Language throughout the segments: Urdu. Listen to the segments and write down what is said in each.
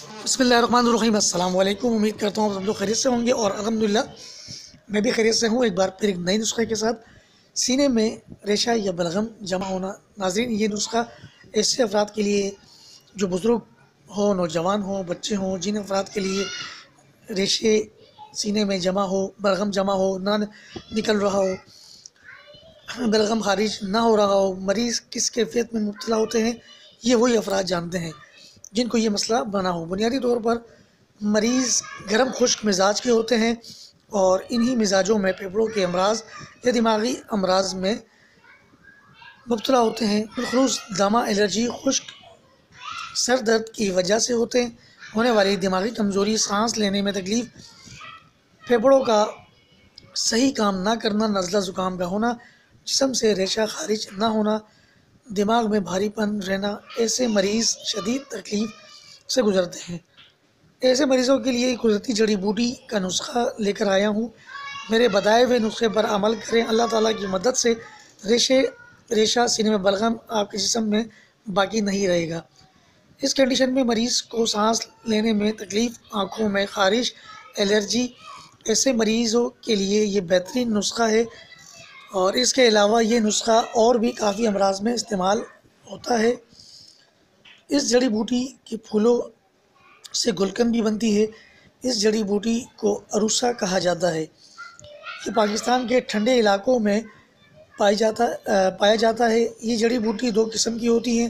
بسم اللہ الرحمن الرحیم السلام علیکم امید کرتا ہوں آپ لوگ خیریت سے ہوں گے اور الحمدللہ میں بھی خیریت سے ہوں ایک بار پھر ایک نئی نسخے کے ساتھ سینے میں ریشہ یا بلغم جمع ہونا ناظرین یہ نسخہ ایسے افراد کے لیے جو بزرگ ہوں نوجوان ہوں بچے ہوں جن افراد کے لیے ریشے سینے میں جمع ہو بلغم جمع ہو نہ نکل رہا ہو بلغم خارج نہ ہو رہا ہو مریض کس کیفیت میں مبتلا ہوتے ہیں یہ وہی افراد جانتے ہیں جن کو یہ مسئلہ بنا ہو۔ بنیادی طور پر مریض گرم خشک مزاج کے ہوتے ہیں اور انہی مزاجوں میں پھیپھڑوں کے امراض یا دماغی امراض میں مبتلا ہوتے ہیں۔ بالخصوص دامہ الرجی خشک سر درد کی وجہ سے ہوتے ہیں۔ ہونے والی دماغی کمزوری، سانس لینے میں تکلیف، پھیپھڑوں کا صحیح کام نہ کرنا، نزلہ زکام کا ہونا، جسم سے ریشہ خارج نہ ہونا دماغ میں بھاری پن رہنا ایسے مریض شدید تکلیف سے گزرتے ہیں۔ ایسے مریضوں کے لیے قدرتی جڑی بوٹی کا نسخہ لے کر آیا ہوں۔ میرے بتائے ہوئے نسخے پر عمل کریں۔ اللہ تعالیٰ کی مدد سے ریشے، ریشہ سینے میں بلغم آپ کے جسم میں باقی نہیں رہے گا۔ اس کنڈیشن میں مریض کو سانس لینے میں تکلیف، آنکھوں میں خارش، الرجی، ایسے مریضوں کے لیے یہ بہترین نسخہ ہے اور اس کے علاوہ یہ نسخہ اور بھی کافی امراض میں استعمال ہوتا ہے۔ اس جڑی بوٹی کے پھولوں سے گلکن بھی بنتی ہے۔ اس جڑی بوٹی کو عروسہ کہا جاتا ہے۔ یہ پاکستان کے ٹھنڈے علاقوں میں پائی جاتا پایا جاتا ہے۔ یہ جڑی بوٹی دو قسم کی ہوتی ہیں۔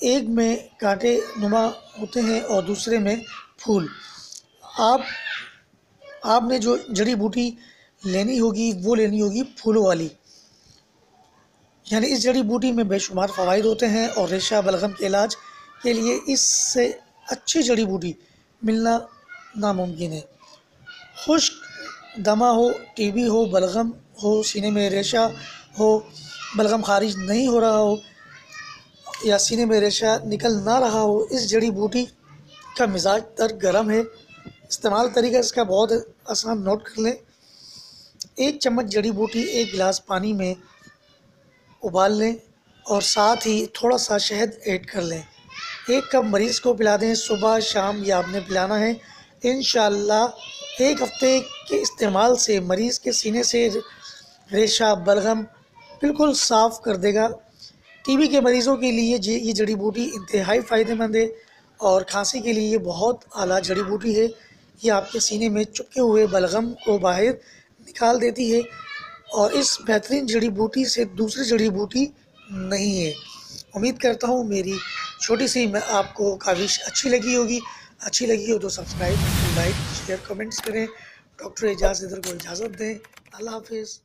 ایک میں کانٹے نما ہوتے ہیں اور دوسرے میں پھول۔ آپ آپ نے جو جڑی بوٹی لینی ہوگی، وہ لینی ہوگی پھولوں والی۔ یعنی اس جڑی بوٹی میں بے شمار فوائد ہوتے ہیں اور ریشہ بلغم کے علاج کے لیے اس سے اچھی جڑی بوٹی ملنا ناممکن ہے۔ خشک دمہ ہو، ٹی بی ہو، بلغم ہو، سینے میں ریشہ ہو، بلغم خارج نہیں ہو رہا ہو یا سینے میں ریشہ نکل نہ رہا ہو، اس جڑی بوٹی کا مزاج تر گرم ہے۔ استعمال طریقہ اس کا بہت آسان نوٹ کر لیں۔ ایک چمچ جڑی بوٹی ایک گلاس پانی میں ابال لیں اور ساتھ ہی تھوڑا سا شہد ایڈ کر لیں۔ ایک کپ مریض کو پلا دیں۔ صبح، شام یا آپ نے پلانا ہے۔ انشاءاللہ، ایک ہفتے کے استعمال سے مریض کے سینے سے ریشہ بلغم بالکل صاف کر دے گا۔ ٹی بی کے مریضوں کے لیے یہ جڑی بوٹی انتہائی فائدہ مند ہے اور کھانسی کے لیے یہ بہت اعلیٰ جڑی بوٹی ہے۔ یہ آپ کے سینے میں چپکے ہوئے بلغم کو باہر نکال دیتی ہے اور اس بہترین جڑی بوٹی سے دوسری جڑی بوٹی نہیں ہے۔ امید کرتا ہوں میری چھوٹی سی میں آپ کو کاوش اچھی لگی ہوگی۔ اچھی لگی ہو تو سبسکرائب، لائک، شیئر، کمنٹس کریں۔ ڈاکٹر اجاز ادھر کو اجازت دیں۔ اللہ حافظ۔